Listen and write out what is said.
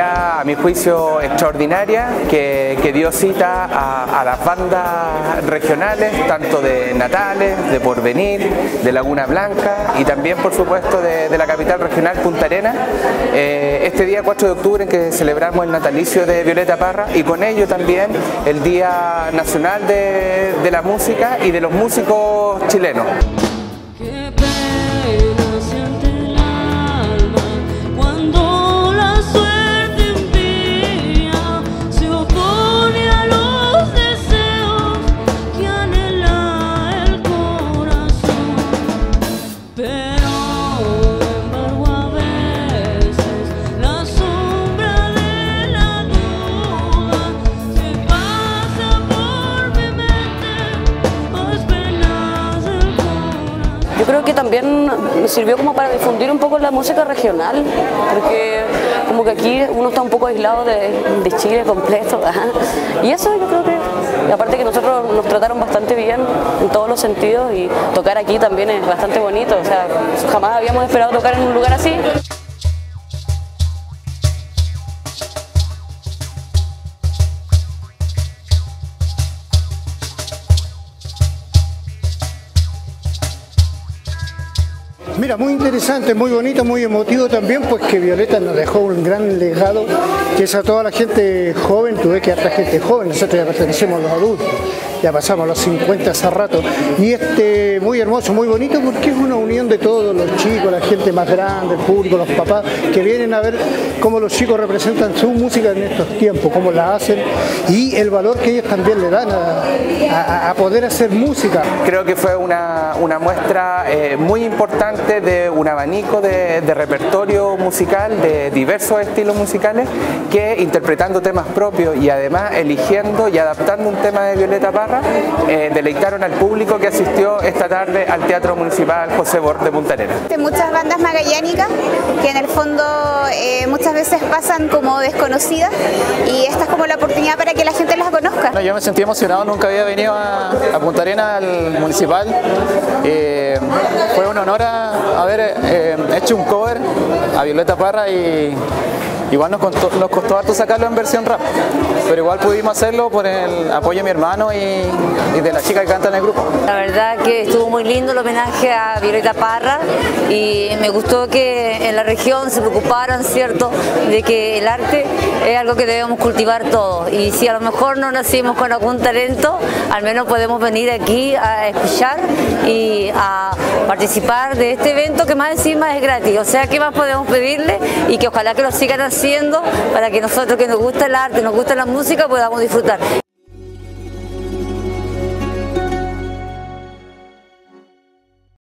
a mi juicio extraordinaria que, dio cita a, las bandas regionales, tanto de Natales, de Porvenir, de Laguna Blanca y también por supuesto de, la capital regional Punta Arena. Eh, este día 4 de octubre en que celebramos el natalicio de Violeta Parra y con ello también el Día Nacional de la Música y de los músicos chilenos. También sirvió como para difundir un poco la música regional, porque como que aquí uno está un poco aislado de, Chile completo. Y eso yo creo que, aparte que nosotros nos trataron bastante bien en todos los sentidos y tocar aquí también es bastante bonito, o sea, jamás habíamos esperado tocar en un lugar así. Mira, muy interesante, muy bonito, muy emotivo también, pues que Violeta nos dejó un gran legado, que es a toda la gente joven, tú ves que harta gente joven, nosotros ya pertenecemos a los adultos, ya pasamos los 50 hace rato, y este muy hermoso, muy bonito, porque es una unión de todos, los chicos, la gente más grande, el público, los papás, que vienen a ver cómo los chicos representan su música en estos tiempos, cómo la hacen, y el valor que ellos también le dan a, poder hacer música. Creo que fue una, muestra eh, muy importante de un abanico de, repertorio musical de diversos estilos musicales que interpretando temas propios y además eligiendo y adaptando un tema de Violeta Parra eh, deleitaron al público que asistió esta tarde al Teatro Municipal José Bor de Punta Arenas. Muchas bandas magallánicas que en el fondo eh, muchas veces pasan como desconocidas y esta es como la oportunidad para que la gente las conozca. yo me sentí emocionado, nunca había venido a, Punta Arenas al municipal. Eh, fue un honor a, haber eh, hecho un cover a Violeta Parra y igual nos costó, nos costó harto sacarlo en versión rap, pero igual pudimos hacerlo por el apoyo de mi hermano y, de la chica que canta en el grupo. La verdad que estuvo muy lindo el homenaje a Violeta Parra y me gustó que en la región se preocuparan, ¿cierto?, de que el arte es algo que debemos cultivar todos y si a lo mejor no nacimos con algún talento, al menos podemos venir aquí a escuchar y a participar de este evento que más encima es gratis, o sea, ¿qué más podemos pedirle? Y que ojalá que lo sigan haciendo para que nosotros que nos gusta el arte, nos gusta la música, podamos disfrutar.